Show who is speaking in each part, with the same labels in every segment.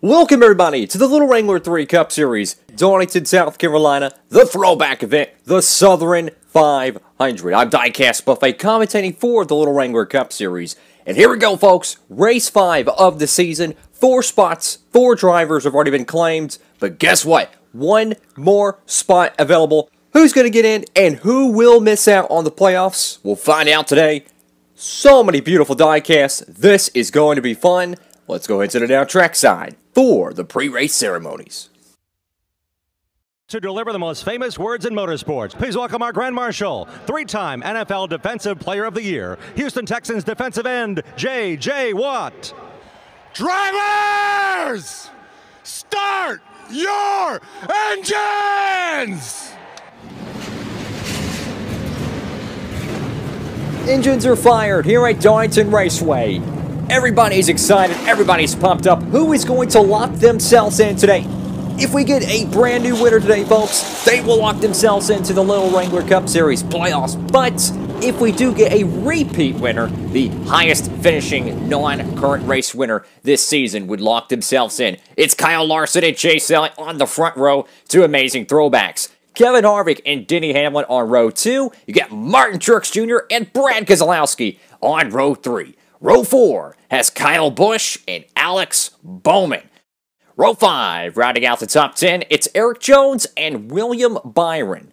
Speaker 1: Welcome everybody to the Little Wrangler 3 Cup Series, Darlington, South Carolina, the throwback event, the Southern 500. I'm Diecast Buffet commentating for the Little Wrangler Cup Series. And here we go folks, race 5 of the season, four spots, four drivers have already been claimed, but guess what? One more spot available. Who's going to get in and who will miss out on the playoffs? We'll find out today. So many beautiful diecasts. This is going to be fun. Let's go into the now track side for the pre-race ceremonies.
Speaker 2: To deliver the most famous words in motorsports, please welcome our Grand Marshal, three-time NFL Defensive Player of the Year, Houston Texans defensive end, J.J. Watt.
Speaker 3: Drivers, start your engines!
Speaker 1: Engines are fired here at Darlington Raceway. Everybody's excited, everybody's pumped up. Who is going to lock themselves in today? If we get a brand new winner today, folks, they will lock themselves into the Little Wrangler Cup Series playoffs. But if we do get a repeat winner, the highest finishing non-current race winner this season would lock themselves in. It's Kyle Larson and Chase Elliott on the front row, two amazing throwbacks. Kevin Harvick and Denny Hamlin on row two. You got Martin Truex Jr. and Brad Keselowski on row three. Row 4 has Kyle Busch and Alex Bowman. Row 5, rounding out the top 10, it's Erik Jones and William Byron.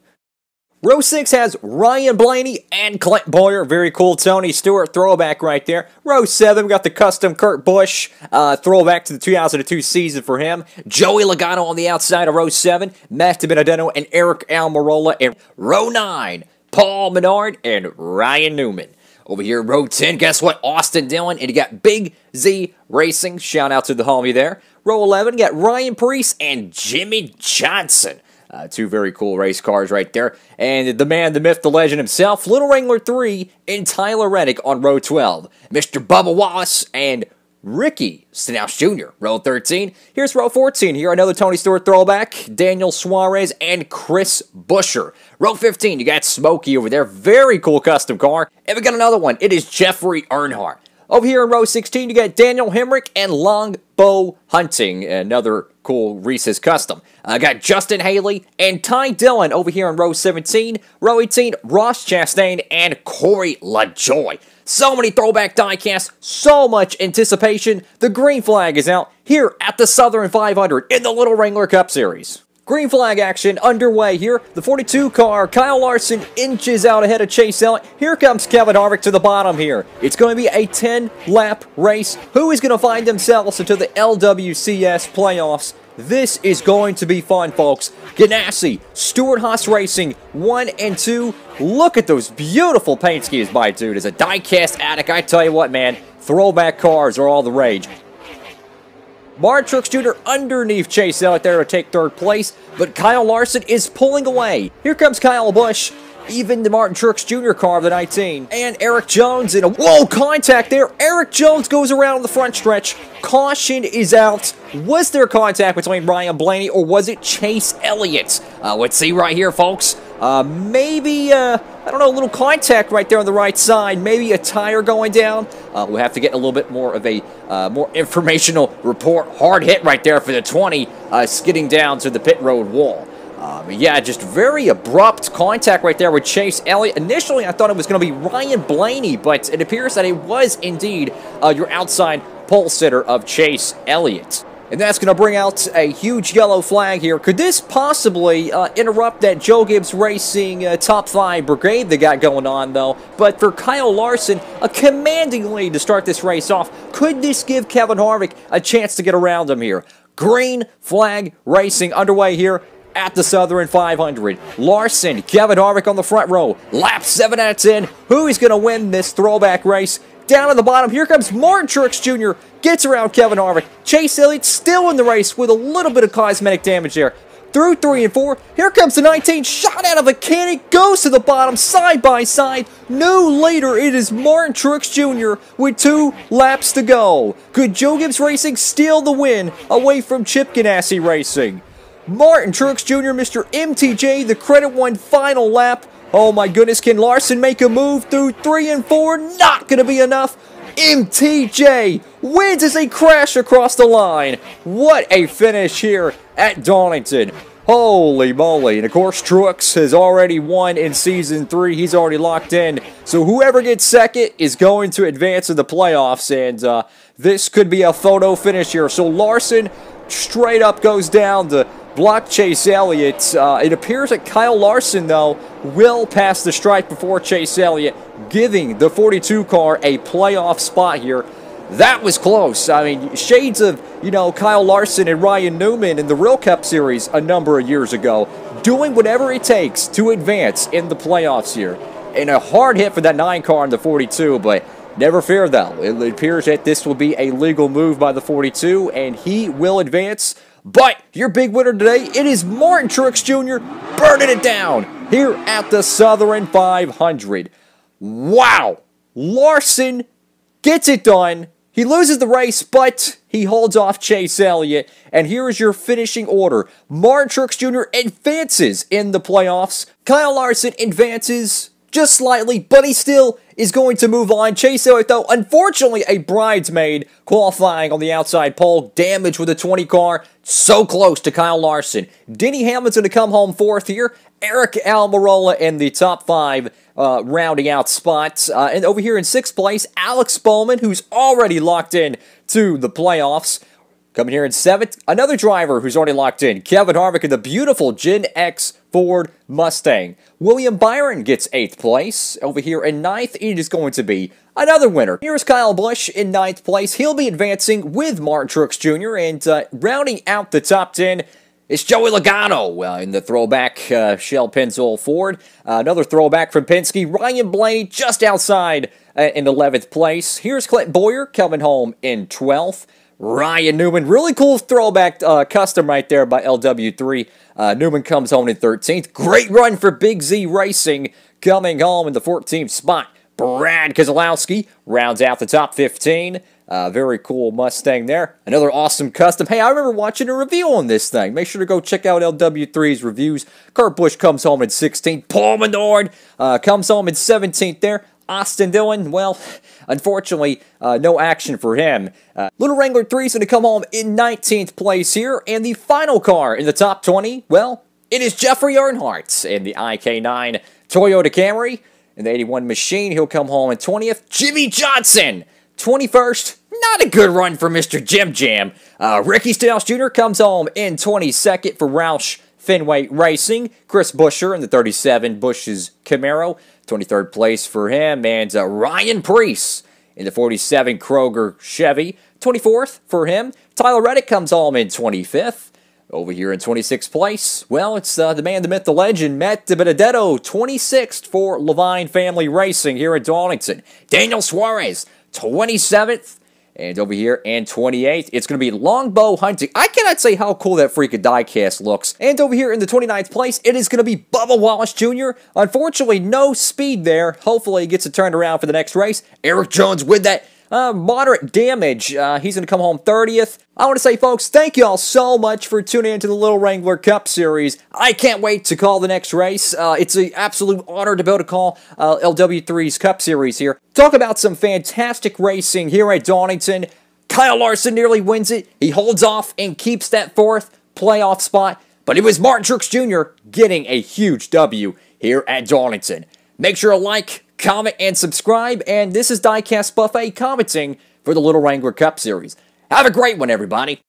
Speaker 1: Row 6 has Ryan Blaney and Clint Bowyer. Very cool Tony Stewart throwback right there. Row 7, we got the custom Kurt Busch uh, throwback to the 2002 season for him. Joey Logano on the outside of row 7. Matt DiBenedetto and Aric Almirola. And row 9, Paul Menard and Ryan Newman. Over here, row 10, guess what? Austin Dillon, and you got Big Z Racing. Shout out to the homie there. Row 11, you got Ryan Preece and Jimmie Johnson. Uh, two very cool race cars right there. And the man, the myth, the legend himself, Little Wrangler 3 and Tyler Reddick on row 12. Mr. Bubba Wallace and Ricky Stenhouse Jr., row 13. Here's row 14. Here, another Tony Stewart throwback. Daniel Suarez and Chris Buescher. Row 15, you got Smokey over there. Very cool custom car. And we got another one. It is Jeffrey Earnhardt. Over here in row 16, you got Daniel Hemric and Longbow Hunting, another cool Reese's custom. I got Justin Haley and Ty Dillon over here in row 17. Row 18, Ross Chastain and Corey LaJoie. So many throwback diecasts, so much anticipation. The green flag is out here at the Southern 500 in the Little Wrangler Cup Series. Green flag action underway here. The 42 car, Kyle Larson inches out ahead of Chase Elliott. Here comes Kevin Harvick to the bottom here. It's going to be a 10 lap race. Who is going to find themselves into the LWCS playoffs? This is going to be fun, folks. Ganassi, Stewart-Haas Racing, 1 and 2. Look at those beautiful paint schemes by dude. As a diecast addict, I tell you what, man, throwback cars are all the rage. Martin Truex Jr. underneath Chase out there to take third place, but Kyle Larson is pulling away. Here comes Kyle Busch even the Martin Truex Jr. car of the 19. And Erik Jones in a, whoa, contact there. Erik Jones goes around the front stretch. Caution is out. Was there contact between Ryan Blaney or was it Chase Elliott? Uh, let's see right here, folks. Uh, maybe, uh, I don't know, a little contact right there on the right side. Maybe a tire going down. Uh, we'll have to get a little bit more of a uh, more informational report. Hard hit right there for the 20, uh, skidding down to the pit road wall. Um, yeah, just very abrupt contact right there with Chase Elliott. Initially, I thought it was going to be Ryan Blaney, but it appears that it was indeed uh, your outside pole sitter of Chase Elliott. And that's going to bring out a huge yellow flag here. Could this possibly uh, interrupt that Joe Gibbs Racing uh, top five brigade they got going on, though? But for Kyle Larson, a commanding lead to start this race off. Could this give Kevin Harvick a chance to get around him here? Green flag racing underway here at the Southern 500. Larson, Kevin Harvick on the front row. Lap 7 out of 10. Who is going to win this throwback race? Down at the bottom, here comes Martin Truex Jr. Gets around Kevin Harvick. Chase Elliott still in the race with a little bit of cosmetic damage there. Through 3 and 4, here comes the 19, shot out of a cannon, goes to the bottom, side by side. No later, it is Martin Truex Jr. with two laps to go. Could Joe Gibbs Racing steal the win away from Chip Ganassi Racing? Martin Truex Jr., Mr. MTJ, the credit one final lap. Oh my goodness, can Larson make a move through three and four? Not going to be enough. MTJ wins as they crash across the line. What a finish here at Darlington. Holy moly. And of course, Truex has already won in Season 3. He's already locked in. So whoever gets second is going to advance in the playoffs. And uh, this could be a photo finish here. So Larson straight up goes down to block Chase Elliott. Uh, it appears that Kyle Larson, though, will pass the stripe before Chase Elliott, giving the 42 car a playoff spot here. That was close. I mean, shades of, you know, Kyle Larson and Ryan Newman in the Real Cup Series a number of years ago, doing whatever it takes to advance in the playoffs here. And a hard hit for that 9 car in the 42, but never fear, though. It appears that this will be a legal move by the 42, and he will advance. But your big winner today, it is Martin Truex Jr. burning it down here at the Southern 500. Wow! Larson gets it done he loses the race, but he holds off Chase Elliott. And here is your finishing order. Martin Truex Jr. advances in the playoffs. Kyle Larson advances just slightly, but he still is going to move on. Chase Elliott, though, unfortunately, a bridesmaid qualifying on the outside pole, damaged with a 20 car, so close to Kyle Larson. Denny Hamlin's going to come home fourth here. Aric Almirola in the top five uh, rounding out spots. Uh, and over here in sixth place, Alex Bowman, who's already locked in to the playoffs. Coming here in seventh, another driver who's already locked in, Kevin Harvick in the beautiful Gen X Ford Mustang. William Byron gets eighth place. Over here in ninth, it is going to be another winner. Here's Kyle Busch in ninth place. He'll be advancing with Martin Truex Jr. and uh, rounding out the top 10 it's Joey Logano uh, in the throwback uh, Shell Pennzoil Ford. Uh, another throwback from Penske. Ryan Blaney just outside uh, in 11th place. Here's Clint Bowyer coming home in 12th. Ryan Newman, really cool throwback uh, custom right there by LW3. Uh, Newman comes home in 13th. Great run for Big Z Racing coming home in the 14th spot. Brad Keselowski rounds out the top 15. Uh, very cool Mustang there. Another awesome custom. Hey, I remember watching a review on this thing. Make sure to go check out LW3's reviews. Kurt Busch comes home in 16th. Paul Menard uh, comes home in 17th there. Austin Dillon, well, unfortunately, uh, no action for him. Uh, Little Wrangler 3 is going to come home in 19th place here. And the final car in the top 20, well, it is Jeffrey Earnhardt in the IK9 Toyota Camry. In the 81 machine, he'll come home in 20th. Jimmie Johnson 21st, not a good run for Mr. Jim Jam. Uh, Ricky Stenhouse Jr. comes home in 22nd for Roush Fenway Racing. Chris Buescher in the 37 Bush's Camaro, 23rd place for him. And uh, Ryan Preece in the 47 Kroger Chevy, 24th for him. Tyler Reddick comes home in 25th. Over here in 26th place, well, it's uh, the man, the myth, the legend, Matt DiBenedetto, 26th for Leavine Family Racing here at Darlington. Daniel Suarez, 27th. And over here, and 28th, it's going to be Longbow Hunting. I cannot say how cool that freaking diecast looks. And over here in the 29th place, it is going to be Bubba Wallace Jr. Unfortunately, no speed there. Hopefully, he gets it turned around for the next race. Erik Jones with that uh, moderate damage. Uh, he's going to come home 30th. I want to say, folks, thank you all so much for tuning into the Little Wrangler Cup Series. I can't wait to call the next race. Uh, it's an absolute honor to be able to call uh, LW3's Cup Series here. Talk about some fantastic racing here at Darlington. Kyle Larson nearly wins it. He holds off and keeps that fourth playoff spot. But it was Martin Truex Jr. getting a huge W here at Darlington. Make sure to like, comment, and subscribe. And this is Diecast Buffet commenting for the Little Wrangler Cup Series. Have a great one, everybody.